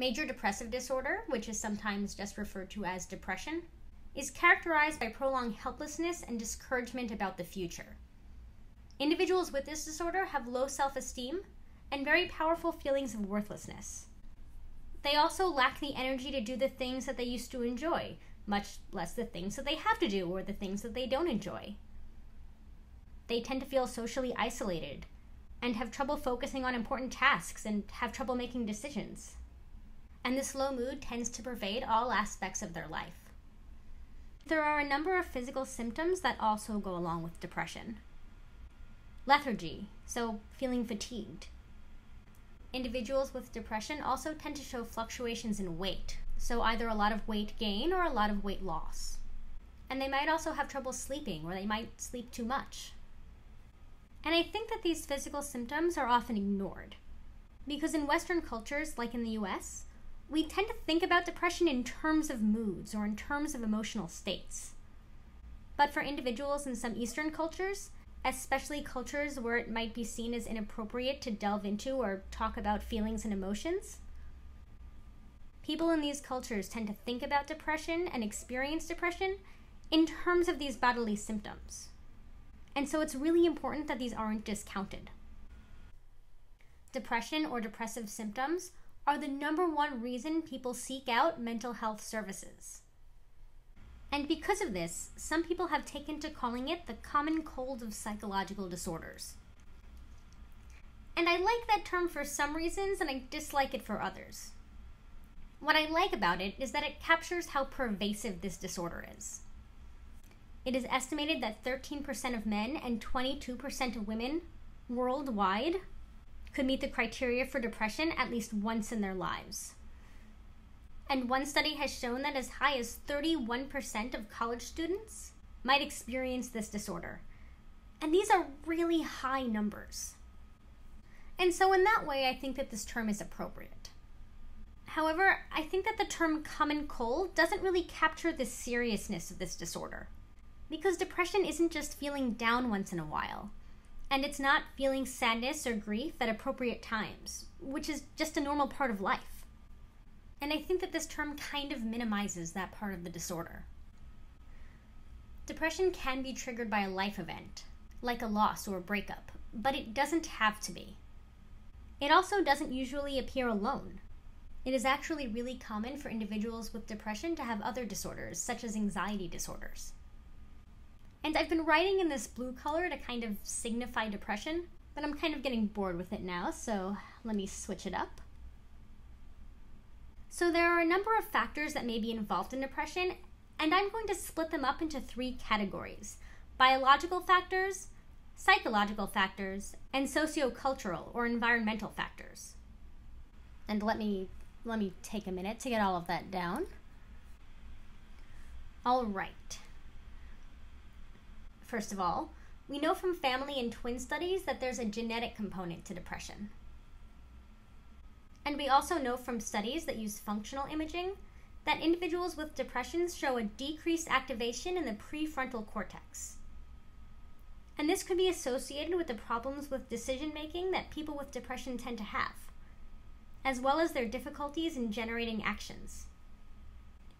Major depressive disorder, which is sometimes just referred to as depression, is characterized by prolonged helplessness and discouragement about the future. Individuals with this disorder have low self esteem and very powerful feelings of worthlessness. They also lack the energy to do the things that they used to enjoy, much less the things that they have to do or the things that they don't enjoy. They tend to feel socially isolated and have trouble focusing on important tasks and have trouble making decisions. And this low mood tends to pervade all aspects of their life. There are a number of physical symptoms that also go along with depression. Lethargy, so feeling fatigued. Individuals with depression also tend to show fluctuations in weight, so either a lot of weight gain or a lot of weight loss. And they might also have trouble sleeping, or they might sleep too much. And I think that these physical symptoms are often ignored. Because in Western cultures, like in the US, we tend to think about depression in terms of moods or in terms of emotional states. But for individuals in some Eastern cultures, especially cultures where it might be seen as inappropriate to delve into or talk about feelings and emotions. People in these cultures tend to think about depression and experience depression in terms of these bodily symptoms. And so it's really important that these aren't discounted. Depression or depressive symptoms are the number one reason people seek out mental health services. And because of this, some people have taken to calling it the common cold of psychological disorders. And I like that term for some reasons and I dislike it for others. What I like about it is that it captures how pervasive this disorder is. It is estimated that 13% of men and 22% of women worldwide could meet the criteria for depression at least once in their lives. And one study has shown that as high as 31% of college students might experience this disorder. And these are really high numbers. And so, in that way, I think that this term is appropriate. However, I think that the term common cold doesn't really capture the seriousness of this disorder. Because depression isn't just feeling down once in a while, and it's not feeling sadness or grief at appropriate times, which is just a normal part of life. And I think that this term kind of minimizes that part of the disorder. Depression can be triggered by a life event, like a loss or a breakup, but it doesn't have to be. It also doesn't usually appear alone. It is actually really common for individuals with depression to have other disorders, such as anxiety disorders. And I've been writing in this blue color to kind of signify depression, but I'm kind of getting bored with it now, so let me switch it up. So there are a number of factors that may be involved in depression, and I'm going to split them up into three categories biological factors, psychological factors, and sociocultural or environmental factors. And let me let me take a minute to get all of that down. All right. First of all, we know from family and twin studies that there's a genetic component to depression. And we also know from studies that use functional imaging that individuals with depressions show a decreased activation in the prefrontal cortex. And this could be associated with the problems with decision making that people with depression tend to have, as well as their difficulties in generating actions.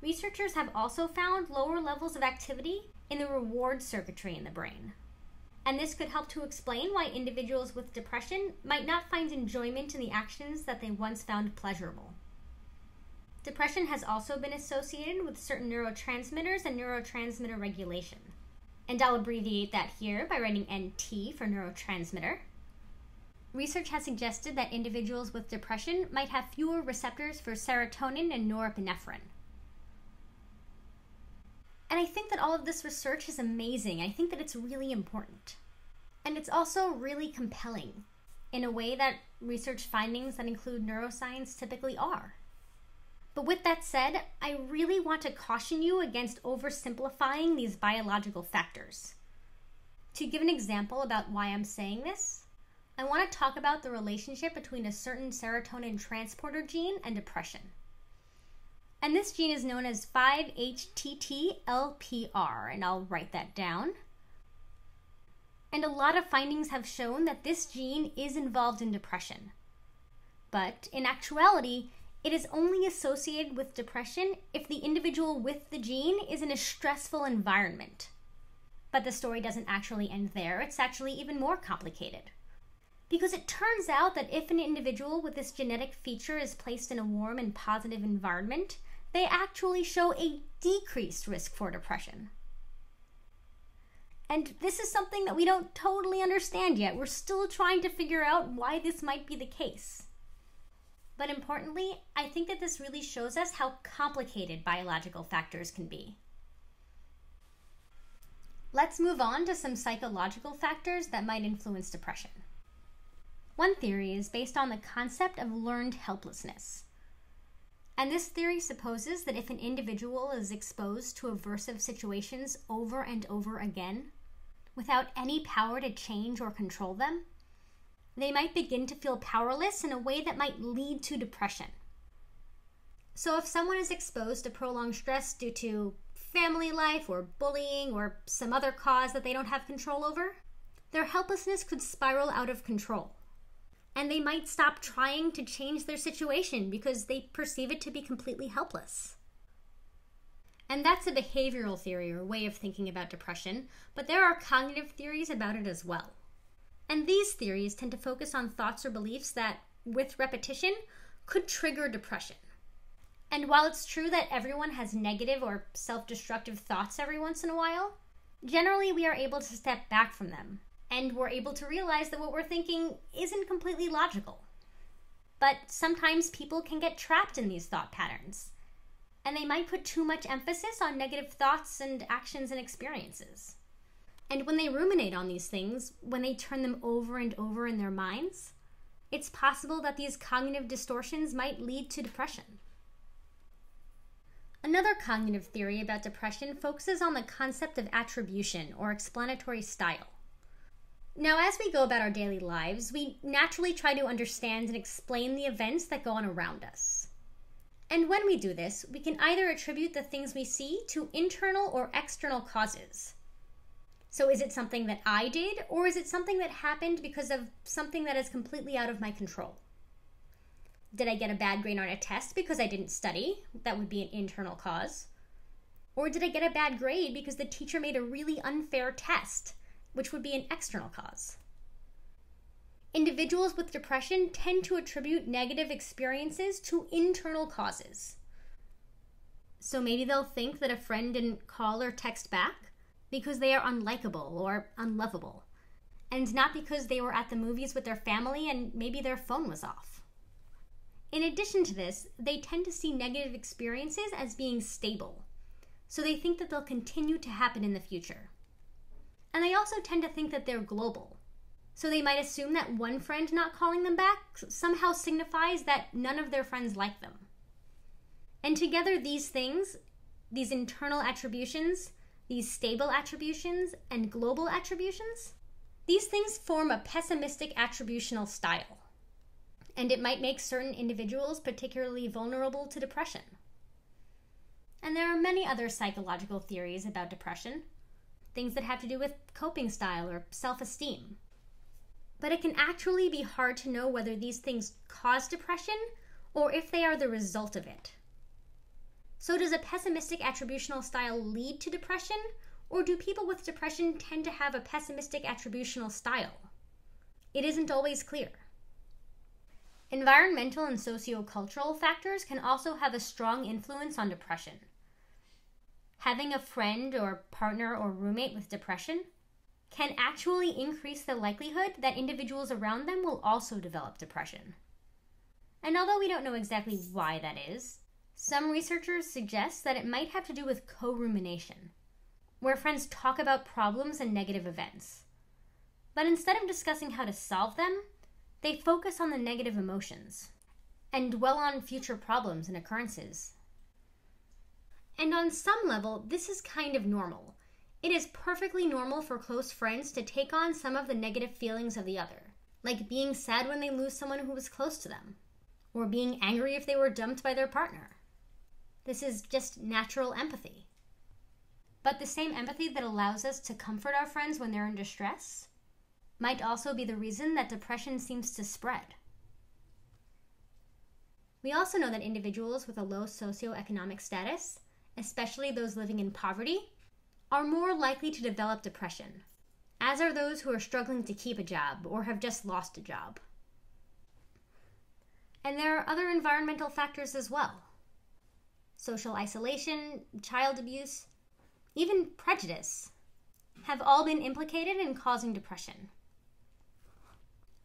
Researchers have also found lower levels of activity in the reward circuitry in the brain and this could help to explain why individuals with depression might not find enjoyment in the actions that they once found pleasurable. Depression has also been associated with certain neurotransmitters and neurotransmitter regulation. And I'll abbreviate that here by writing NT for neurotransmitter. Research has suggested that individuals with depression might have fewer receptors for serotonin and norepinephrine. And I think that all of this research is amazing. I think that it's really important. And it's also really compelling in a way that research findings that include neuroscience typically are. But with that said, I really want to caution you against oversimplifying these biological factors. To give an example about why I'm saying this, I want to talk about the relationship between a certain serotonin transporter gene and depression. And this gene is known as 5-HTT-LPR, and I'll write that down. And a lot of findings have shown that this gene is involved in depression. But in actuality, it is only associated with depression if the individual with the gene is in a stressful environment. But the story doesn't actually end there, it's actually even more complicated. Because it turns out that if an individual with this genetic feature is placed in a warm and positive environment, they actually show a decreased risk for depression. And this is something that we don't totally understand yet. We're still trying to figure out why this might be the case. But importantly, I think that this really shows us how complicated biological factors can be. Let's move on to some psychological factors that might influence depression. One theory is based on the concept of learned helplessness. And this theory supposes that if an individual is exposed to aversive situations over and over again, without any power to change or control them, they might begin to feel powerless in a way that might lead to depression. So, if someone is exposed to prolonged stress due to family life or bullying or some other cause that they don't have control over, their helplessness could spiral out of control. And they might stop trying to change their situation because they perceive it to be completely helpless. And that's a behavioral theory or way of thinking about depression, but there are cognitive theories about it as well. And these theories tend to focus on thoughts or beliefs that, with repetition, could trigger depression. And while it's true that everyone has negative or self destructive thoughts every once in a while, generally we are able to step back from them, and we're able to realize that what we're thinking isn't completely logical. But sometimes people can get trapped in these thought patterns and they might put too much emphasis on negative thoughts and actions and experiences. And when they ruminate on these things, when they turn them over and over in their minds, it's possible that these cognitive distortions might lead to depression. Another cognitive theory about depression focuses on the concept of attribution or explanatory style. Now, as we go about our daily lives, we naturally try to understand and explain the events that go on around us. And when we do this, we can either attribute the things we see to internal or external causes. So, is it something that I did, or is it something that happened because of something that is completely out of my control? Did I get a bad grade on a test because I didn't study? That would be an internal cause. Or did I get a bad grade because the teacher made a really unfair test, which would be an external cause? Individuals with depression tend to attribute negative experiences to internal causes. So maybe they'll think that a friend didn't call or text back because they are unlikable or unlovable, and not because they were at the movies with their family and maybe their phone was off. In addition to this, they tend to see negative experiences as being stable, so they think that they'll continue to happen in the future. And they also tend to think that they're global, so they might assume that one friend not calling them back somehow signifies that none of their friends like them. And together, these things, these internal attributions, these stable attributions, and global attributions, these things form a pessimistic attributional style. And it might make certain individuals particularly vulnerable to depression. And there are many other psychological theories about depression, things that have to do with coping style or self esteem but it can actually be hard to know whether these things cause depression or if they are the result of it. So, does a pessimistic attributional style lead to depression, or do people with depression tend to have a pessimistic attributional style? It isn't always clear. Environmental and sociocultural factors can also have a strong influence on depression. Having a friend or partner or roommate with depression can actually increase the likelihood that individuals around them will also develop depression. And although we don't know exactly why that is, some researchers suggest that it might have to do with co rumination, where friends talk about problems and negative events. But instead of discussing how to solve them, they focus on the negative emotions and dwell on future problems and occurrences. On some level, this is kind of normal it is perfectly normal for close friends to take on some of the negative feelings of the other, like being sad when they lose someone who was close to them, or being angry if they were dumped by their partner. This is just natural empathy. But the same empathy that allows us to comfort our friends when they're in distress might also be the reason that depression seems to spread. We also know that individuals with a low socioeconomic status, especially those living in poverty, are more likely to develop depression, as are those who are struggling to keep a job or have just lost a job. And there are other environmental factors as well social isolation, child abuse, even prejudice have all been implicated in causing depression.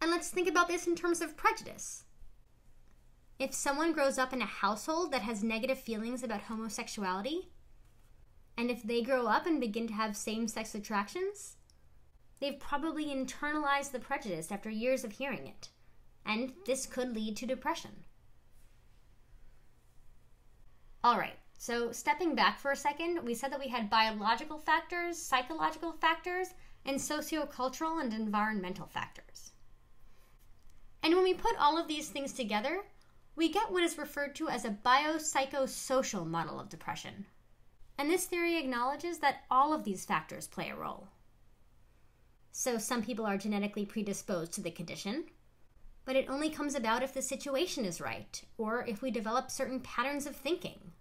And let's think about this in terms of prejudice. If someone grows up in a household that has negative feelings about homosexuality, and if they grow up and begin to have same sex attractions, they've probably internalized the prejudice after years of hearing it, and this could lead to depression. All right, so stepping back for a second, we said that we had biological factors, psychological factors, and sociocultural and environmental factors. And when we put all of these things together, we get what is referred to as a biopsychosocial model of depression. And this theory acknowledges that all of these factors play a role. So some people are genetically predisposed to the condition, but it only comes about if the situation is right, or if we develop certain patterns of thinking,